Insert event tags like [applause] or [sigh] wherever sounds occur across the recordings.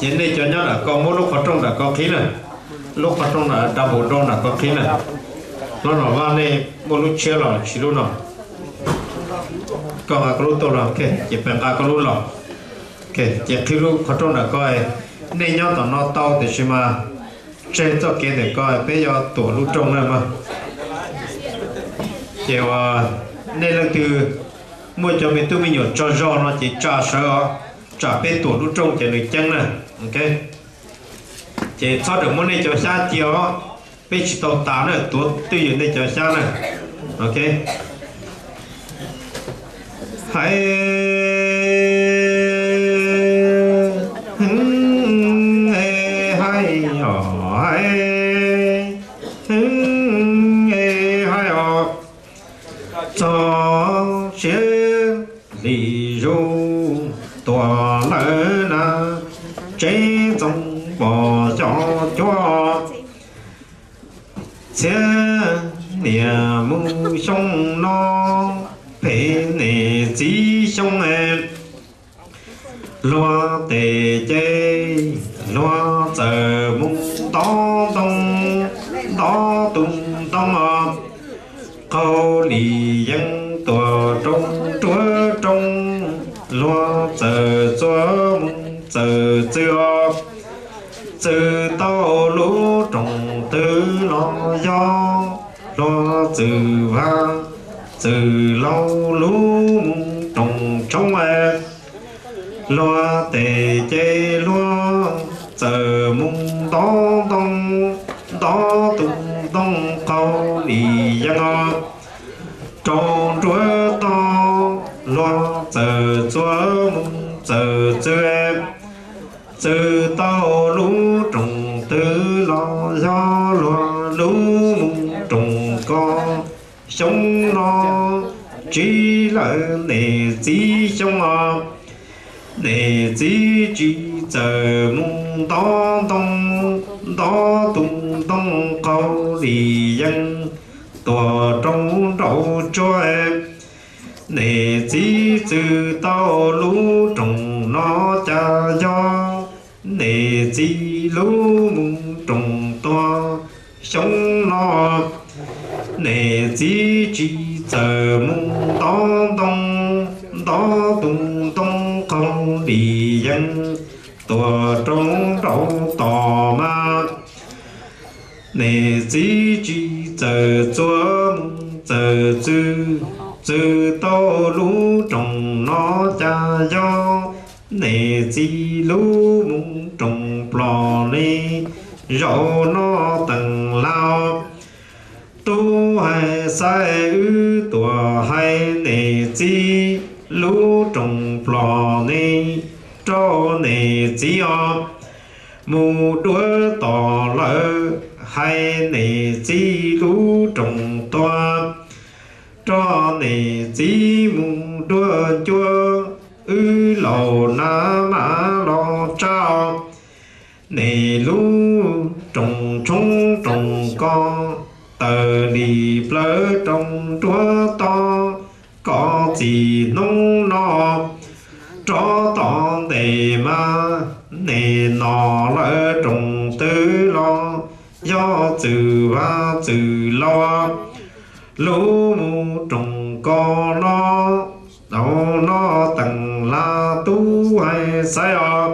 chỉ nên cho nhau là có mỗi lúc phát trong là có khí này lúc phát trong là đa bộ trong là có khí này nó nói vào này mỗi lúc chưa là chỉ lúc nào. Còn à lúc tôi là ok chỉ bằng à có lúc là ok chỉ khi lúc phát trong là coi nên nhau tao nó tao thì mà? Trên cho kia để coi bây giờ tổ lúc trong này mà. Chiều nên là từ mua cho mình, tôi mình nhớ cho do nó chỉ trả sợ trả bên tổ lúc trong chỉ được chăng này? Ok. Chỉ cho được món này cho xa chiều bây chỉ tàu tám nữa tuốt tư dụng này cho xa này ok. Hãy hay hay hay cho xe lì ru tòa bỏ cho cho xe nia mu sông nó phê nề chỉ sông em loa tề chê loa chờ mung to tông to tung tông à câu lì dân tòa trong chúa trong loa chờ chúa mung chờ chưa từ tao lũ trồng tư lo do lo từ vang, từ lâu lũ mung trồng trong em lo tề chê lo chờ mung đó đông đó tung đông câu đi dân à trong chúa to, lo chờ chúa mung chờ chưa em từ tao chỉ để chỉ trong à để chỉ chỉ chờ mong to tông to tung tông câu gì dân tòa trong đầu cho em để chỉ từ tao lũ trồng nó cha do để chỉ lũ mùng trồng to sống nó để chỉ chỉ chờ mung to tông to tùng tông không bị dân tòa trong trậu tò ma nề chỉ chỉ chờ chúa chờ chư chư tô lũ trồng nó cha do nề chỉ lũ mùng trồng plò ni rộ nó tầng lao tu hay sai ư tòa hay nề chi lũ trồng plò nề cho nề chi o. Mù đuôi tỏ lỡ hay nề chi lũ trồng toa. Cho nề chi mù đuôi chua, ư lầu na mã lo trao nề lũ trồng chúng trong chúa to, có gì nông nọ cho to để mà nề nọ lỡ trồng tư lo, do chữ và chữ lo. Lũ mù trồng co lo, đâu nó tầng là tu hay sai ọ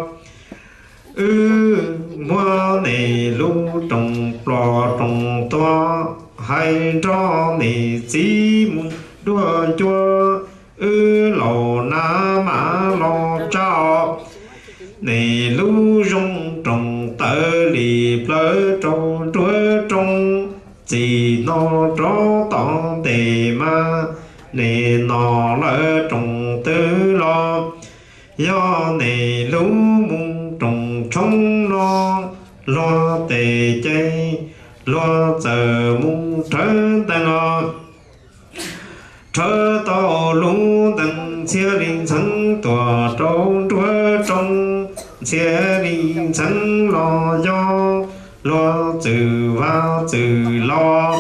ư mua nề lũ trồng plò trồng to hay cho nị chỉ mù đua chua ư lầu na mã lo cho nị lưu dung trồng tơ lì plơ trâu chúa trong chỉ nó cho tỏ để mà nị nọ lỡ trồng tư lo do nị lo tề chay lo chờ mung trở tăng lo trở to lũ tăng chia linh thân tòa trâu chúa trong chia linh thân lo do, lo trừ vào trừ lo.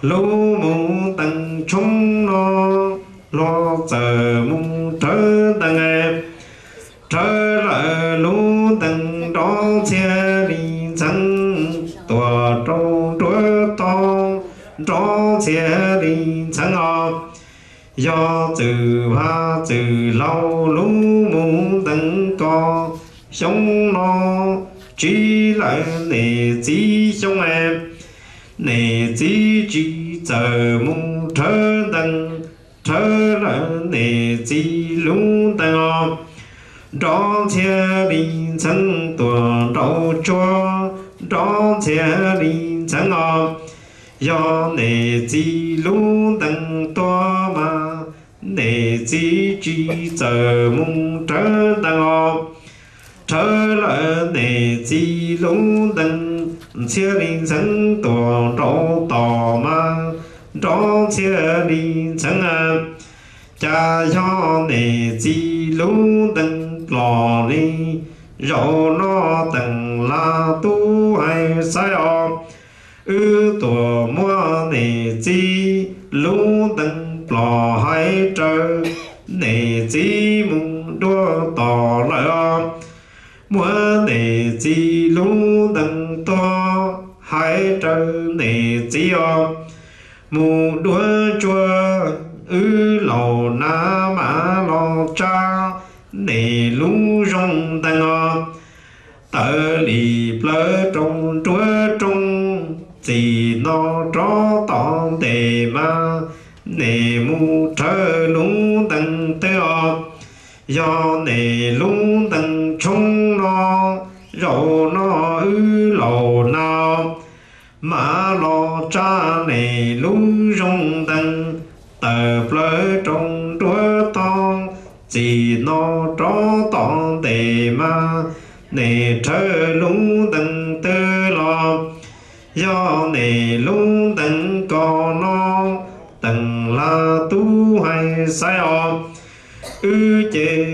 Lũ mung tăng chúng lo lo chờ mung chế linh chẳng à do từ ba từ lâu lũ mù tận co sống nó chỉ lại nề chỉ sống em nề chỉ chỉ chờ mù thơ tận thơ là nề chỉ lũ tận đó chế linh chẳng tùa đầu chúa đó chế linh chẳng ngọc do chỉ lũ tận mà nề chỉ chỉ giờ mong trở tận ngọc chỉ lũ tận thiên linh chân tò mà trong thiên linh chân cha do chỉ lũ tận lò đi nó tầng la tu hay sai ư tổ mua nề chi lũ tầng lò hai trời nề chi mùng đua tỏ lợi mua nề chi lũ tầng to hai trời nề chi o mù đua chua ư lầu na mã lò cha nề lũ rong tăng ngọ tờ lì plơ trong chúa chỉ nó cho tọn tề ma, nề mu thơ lũ tăng tê ọ do nề lũ tăng chung nó rầu nó ư lầu nào mà lo cha nề lũ rung tăng tờ plơ trong chúa tông chỉ nó cho tọn tề ma, nề thơ lung tăng do nề lung tận có nó tận là tu hay sai o. Ư chê,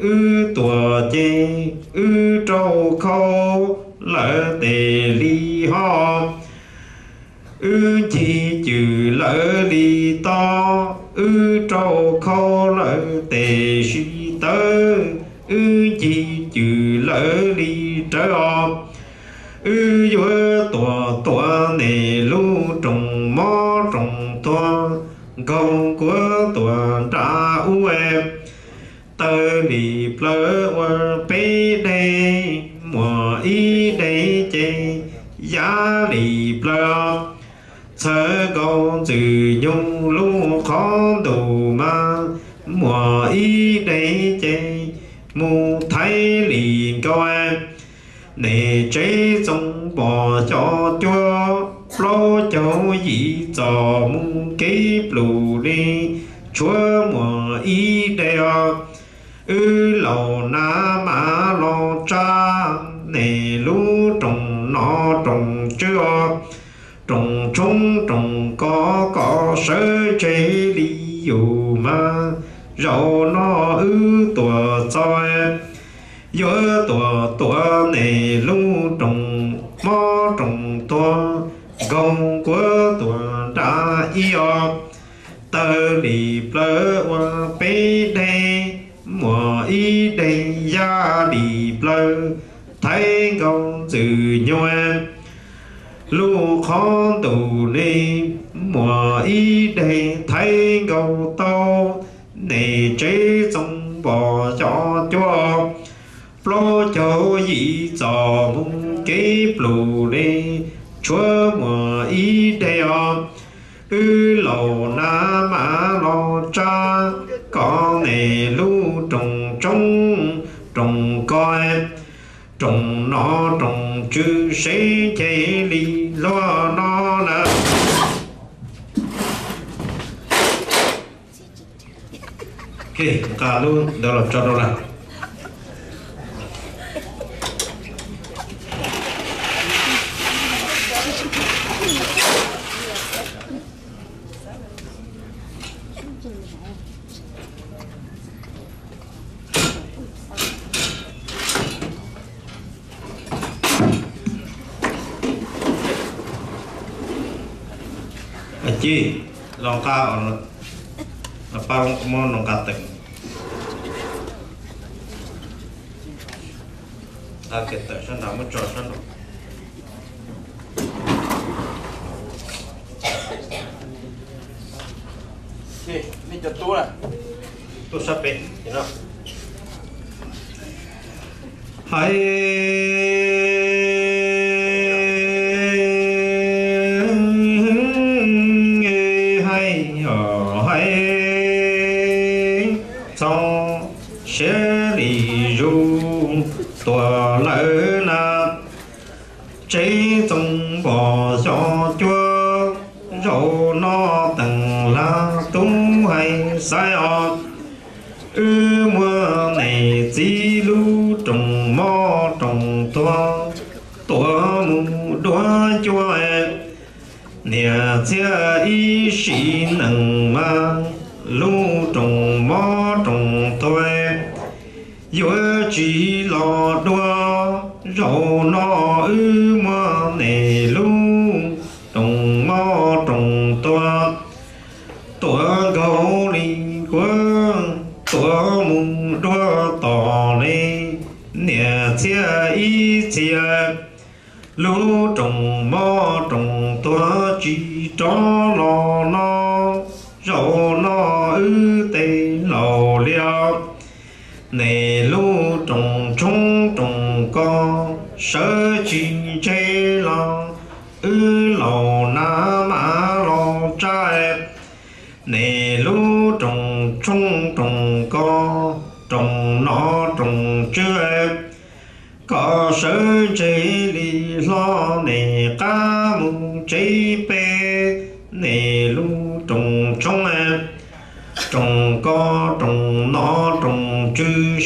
ư tùa chê, ư trâu khâu lỡ tề ly ho. Ư chi chữ lỡ ly to, ư trâu khâu lỡ tề suy tơ ư chi chữ lỡ ly trở o. Ư công câu của tuần trả u em tơ lì plơ qua bê đê, mùa y đê chê. Giá lì plơ sơ câu trừ nhung lu khó đủ ma. Mùa y đê chê. Mù thấy lì câu em nề chế trong bò cho chúa lo cho gì cho mung kế lù đi chúa mùa y đeo ư lầu na ma lo cha nề lú trồng nó trồng chưa trồng trung trồng có có sơ chế lý dù mà rau nó ư tùa choi giữa tùa tùa nề lú trồng mò trồng tùa gồng của tùa đã yêu. Tơ lì plơ qua bê đê. Mùa y đê gia lì plơ thấy công dự nhoe lu khó tù ni. Mùa y đê thấy công tâu nề chế trong bò cho chúa. Lo cho gì cho mong kế plù đi chúa mùa y đê ư lầu na ma lo cha, có nề lu trồng trống trồng coi. Trồng nó trồng chư sĩ chạy đi lo nó nè ok ta luôn đó là cho đó là? Aji, longka ono. Apa mau nongkateng? Tak kita sen, namu cocok Si, ini jatuh lah. Tuh sapi, ino. Hai. Chúa rau nó từng là tung hay sai ọt ư mưa này chỉ lu trồng mò trồng toa toa mù cho chúa nhà cha y sĩ nâng mang lũ trồng mò trồng tua chỉ cho lò nó rau nó ư tê lò liao nè lũ trồng trống, trồng con sơ chi chê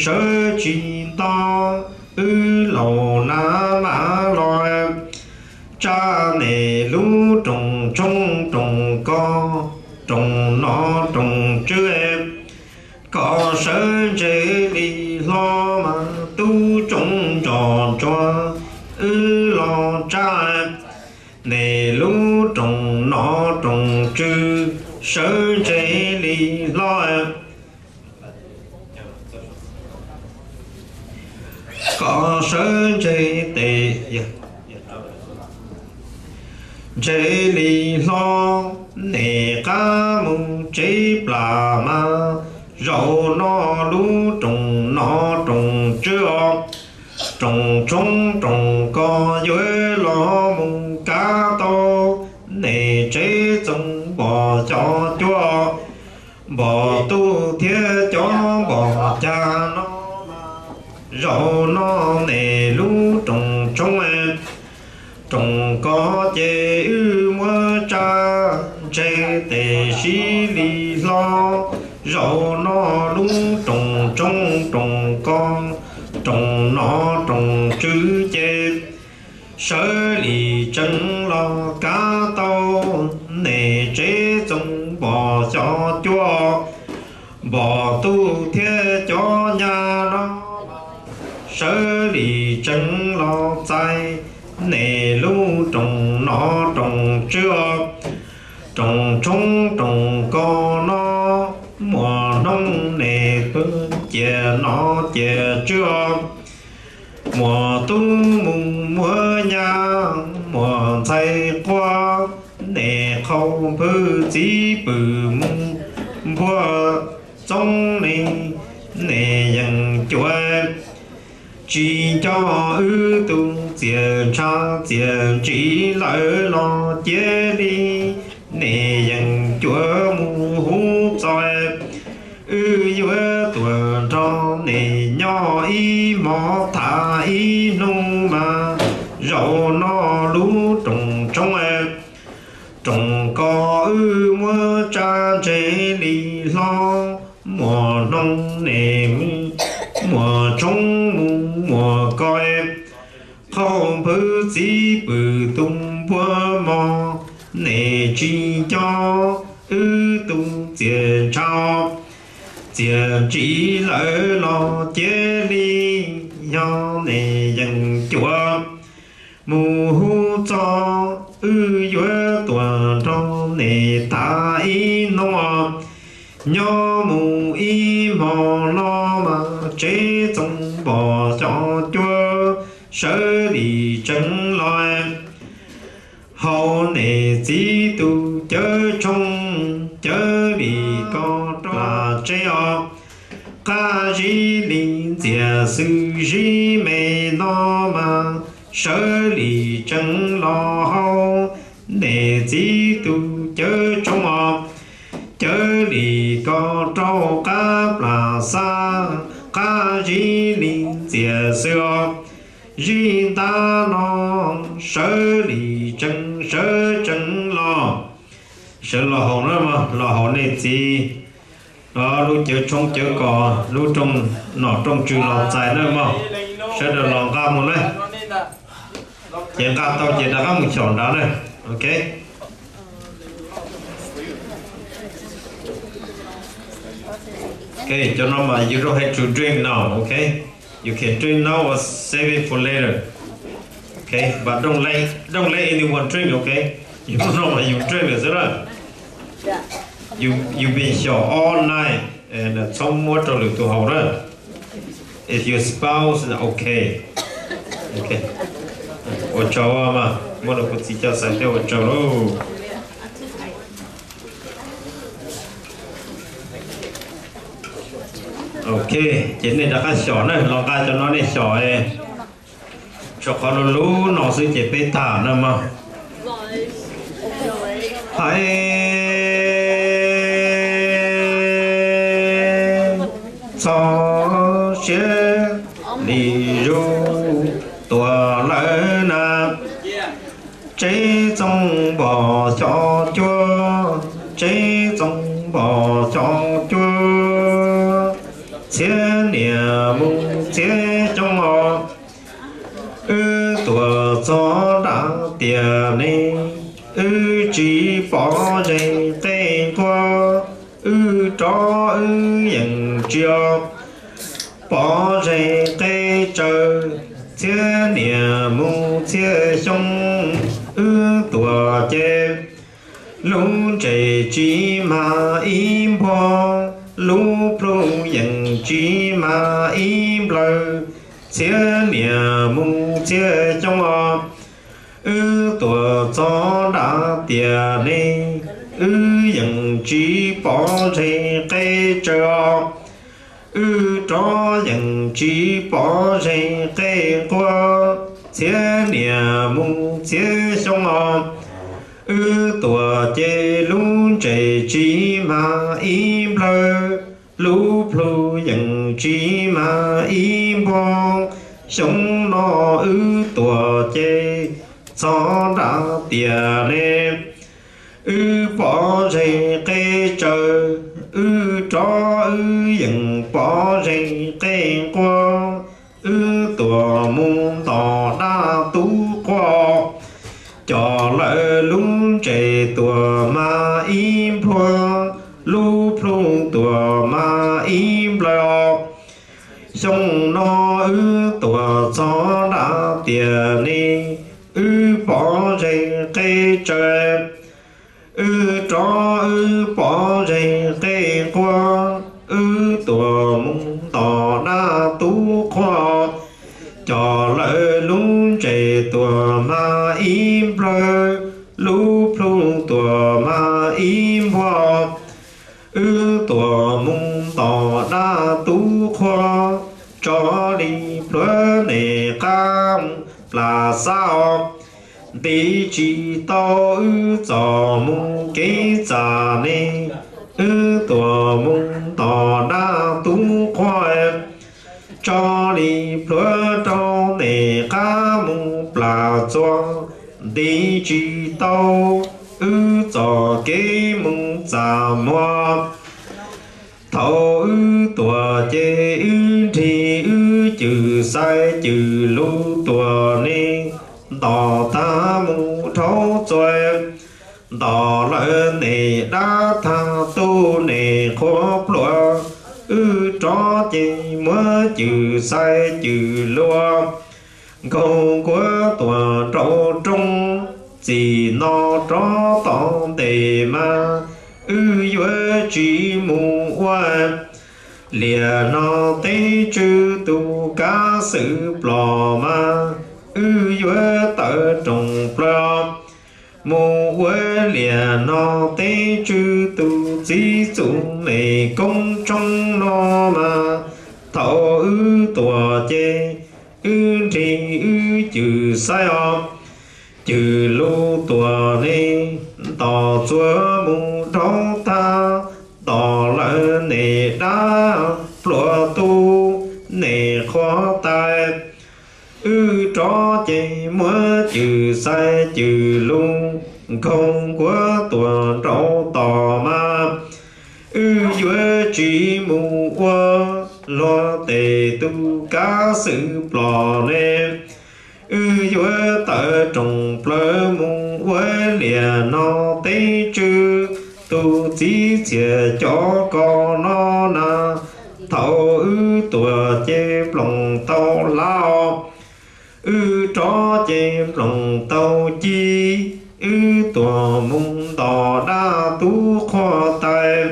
chư sơ chi to, ư lầu na mã lo. Cha nề lũ trùng trống trùng co, trùng nó trùng chưa có sơ chế đi lo mà tu trùng trò cho ư lo cha. Nề lũ trùng nó trùng chư sơ chế li lo có sơ chế tệ chế lý lo nề ca mù chế bà ma. Rau nó lú trùng nó trùng chưa trùng trùng trùng có dưới lo mù cá to. Nề chế trùng bò cho chúa bò trồng có chế ư mơ cha chế tề sĩ lì lo rau nó đúng trồng trong trồng con trồng nó trồng chữ chết. Sơ chè nó chè chưa? Mùa tu mùng mùa nhà mùa thay qua nề không bư chỉ bự mùng mùa trong này nè dần chúa chỉ cho ư tu tiền cha tiền chỉ lợi lo chế đi. Y thả y nung mà rau nó lú trùng trong em. Trùng có ư mơ cha chế li lo, mùa nông nề mùa trong mù mùa coi không bứ chỉ bự tung bùa mò, nề chi cho ư tung tiền trao tiền chỉ lỡ lo chế đi do nề dần chúa mù hu cho ư yue tuần trong nề ta y nó nhớ mù y mò lo mà chế trong bò cho chúa sở lý chân loài. Hậu nề chỉ tu chớ chung chớ lý có là chế ọ ca di linh giả sư di mê no ma sở lý chân lo hậu. Nề chỉ tu chớ chung ọ chớ lý có trâu sa. Ca di linh giả sư ọ ta lo, sở lý chân sở chân lo. Sở lo hồn mà, lo hồn này gì đó lúc chiều trong chiều cò lúc trong nọ trong chữ lòng dài nữa mà sẽ được lòng ca một đấy chỉ ca tao chỉ đã có một chọn đó này ok Okay, cho nó mà you don't have to drink now, okay? You can drink now or save it for later. Okay, but don't let don't let anyone drink. Okay, [laughs] you don't know what you drink, is it? you you've been here all night and trong mua trò lực tụ hậu if your spouse is okay? Okay. Ở chỗ mà mua được cái gì cho sáng theo ở chỗ đó ok chính này đã cắt sỏ này lo ca cho nó này sỏ này cho con lú nó sẽ chế bê thả nữa mà phải cho chúa chế trong bỏ cho chúa xế niệm mùng xế trong họ ư tùa cho đã tiền này ư chỉ bỏ dây tê qua ư cho ư nhận chiều bỏ dây tê chờ chia niệm mù chia trong ư tùa chế lúc trì chi mà im bo lúc pro yên chi mà im lơ chia mìa mung chia trong o ư tùa cho đã tìa nê ư yên chi bỏ rì cây chờ ư cho yên chi bỏ rì cây qua chia mìa mung chia trong o ư tua chê lu chê chi ma im lơ lu plu yang chi ma im bong sống nó ư tua chê cho đã tia lê. Ư bỏ rê kê chờ ư cho ư yang bỏ rê kê qua. Ư tua môn tỏ đa tu qua. Cho lỡ lúng trẻ tùa ma im phua, lu phung tua ma im lo. Sông no ư tua gió đã tiền ni. Ư bỏ rây tê trời ư cho ư bỏ rây tê qua. Ư tua mung tỏ đa tú khoa. Cho lỡ lúng trẻ tua ma im lời là sao đi chỉ tao ư cho mong cái giả nè ư tùa mong tỏ đa tú khoai. Cho đi plơ cho nè ca mong là cho. Đi chỉ tao ư cho cái mong giả mua thâu ư tùa chê ư thì ư chữ sai chữ lu tùa ni đỏ ta mù thấu chơi đỏ lợi nề đa tha tu nề khó lụa, ư cho chê mưa chữ sai chữ lúa câu của tùa trâu trung, chỉ nó cho tỏ tề ma, ư yuê chỉ mù hoa lìa nó tế chư tu cá sự plò ma, ư vơ tờ trùng plò. Mù vơ lìa nó tế chư tu chỉ chủ này công trong nó mà thọ ư tòa chê, ư trì ư chữ sai ọ chữ lô tòa ni tỏ chúa mù trong ta mơ trừ chữ sai chữ lung không quá tuần trâu tò ma. Ư vừa chỉ mù qua, lo tề tu cá sự plò nê. Ư vừa tờ trồng plơ mù quê lìa nó tê chư tu chỉ chia cho con nó na. Thầu ư tùa chê lòng tàu lao mung tò đa tu kho tài.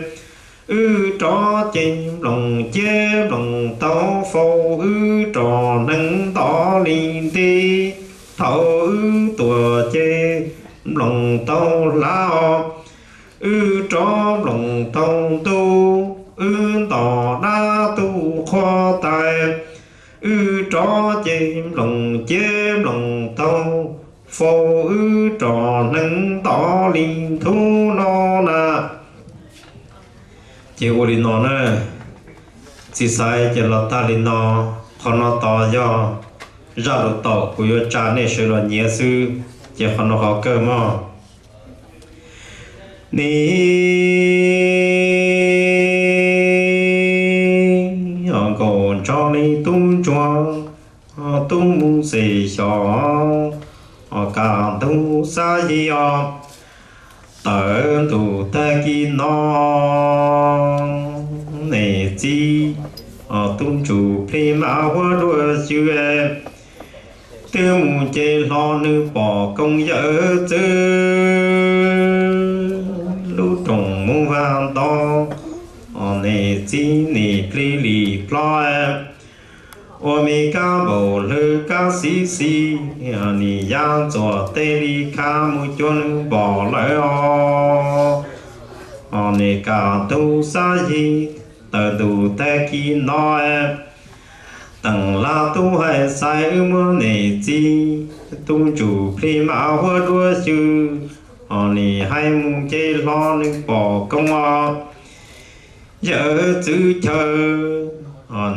Ư trò chê lòng chế lòng tàu phô, ư trò nâng tỏ liên ti. Thảo ư tùa chê, lòng tàu lao ư trò lòng tàu tu, ư tỏ đa tu kho tài. Ư trò chim lòng chế phổ ư trò nâng tỏ linh thu nó nà. Chiều linh nó nè chỉ sai chỉ là ta linh nó còn nó tỏ do. Ra được tỏ của yo cha này sự là nhẹ sư chỉ còn nó khó cơ mà ni ở còn cho ni tung cho tung mung xì xò. Ờ, ở cả tung sa di ở tờ tu ta ki no. Nề chi. Ờ, ở tung chủ phi áo hoa đua chưa tư mù chê lo nữ bỏ công dở chứ lưu trồng mù vàng to. Ờ, ở nề chi nề pli lì plo ô ca bồ lư ca sĩ sĩ ở ya cho tê li ca mù chôn bỏ lỡ o. Ca tu sa hi, tờ tu tê ki nói tầng la tu hay sai ư mơ nề chi, tu chủ phi mã hoa đua sư họ nì hai chê lo bỏ công o giờ chữ chờ họ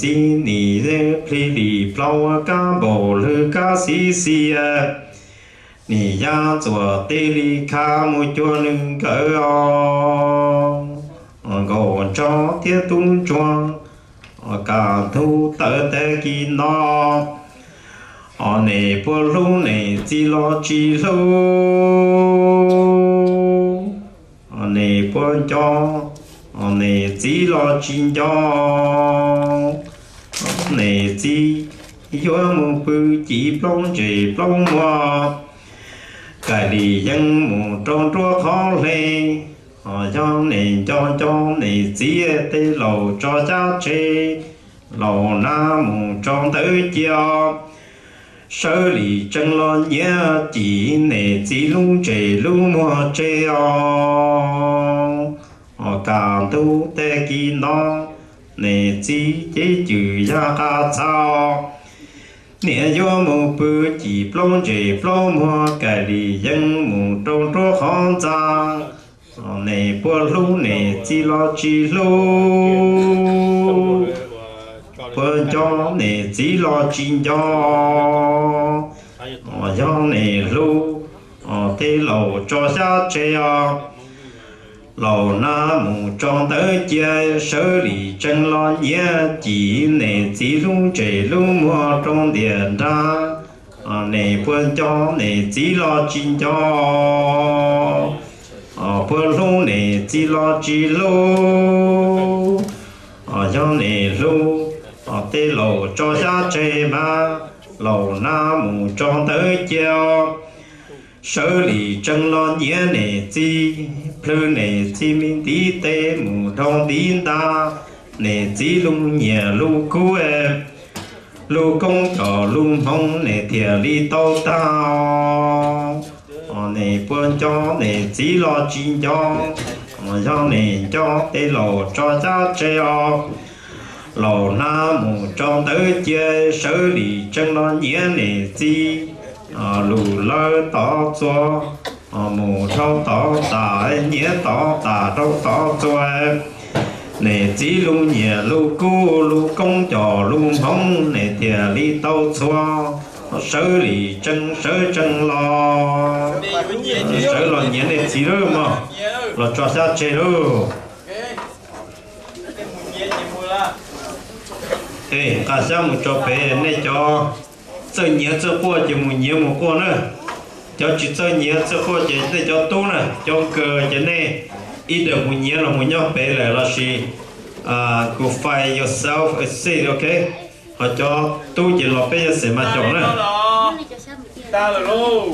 chi nì dê phi lì plau bồ lư ca xí xí nì ya chùa tê li ca mù chua nâng cỡ o gồ cho thiết tung chuông cả thu tơ tơ kỳ nó họ nè lu chỉ lo chỉ lu họ nè cho nè chỉ lo chín cho. Nè chỉ yo mu bự chỉ plong chỉ plong hoa. Cái đi dân mu trong chúa khó lên họ cho nè, cho cho nè chỉ tê lầu cho cha chê. Lầu na mù trong tới chia sơ lì chân lo nhớ chỉ nè chỉ lu chê lu mua chê o họ cả tu tê kỳ nó nè chi chế chữ ya ca sao. Nè yo mù bự chỉ plong chê plong hoa cái lì dân mù trong chỗ khó giang nè bữa lu nè chi lo chi lu. Bữa cho nè chi lo chi cho ở yo nè lu ở thế lầu cho xa chơi à na mù trong tới chơi sơ lì chân lo nhé, chỉ nè chỉ lu chỉ lu mua trong điện ra nè bữa cho nè chỉ lo chỉ cho. À, Ở bữa lu nè chỉ lo chỉ lu. À, Ở cho nè lu. Ở tê lầu cho giá chê ba. Lầu na mù cho tới chiều sơ lì chân lo nhé nè plư nè chi minh tí tê, mù đông đi ta. Nè chi lung nhẹ lu cú em lu công trò lu mong nè thìa li tao tao. Ờ nè buôn cho nè chỉ lo chín cho ờ cho nè cho tê lò cho cha treo lò na mù trong tới chia xử lý chân lo nhẹ nè chi. Ờ lù lơ tỏ cho Ờ, mù trâu tỏ tà nhẹ tỏ tà trâu tỏ cho nè chỉ lu nhẹ lu cu, lu công trò lu hông nè thìa li tâu xoa sớ lì chân, sớ chân lo. Sớ lo nhẹ nè chỉ lu mà. Lo cho sao chơi lu ok ê, cả sao một cho bé nè cho. Chơi nhẹ chơi qua chỉ một nhẹ một qua nữa cho chỉ cho nhớ cho qua chế để cho tu nè, cho cờ chế nè. Ít được muốn nhớ là muốn nhớ bé là là gì? À go find yourself a seat okay họ cho tu chỉ là bé sẽ mà chọn nè. Ta là lô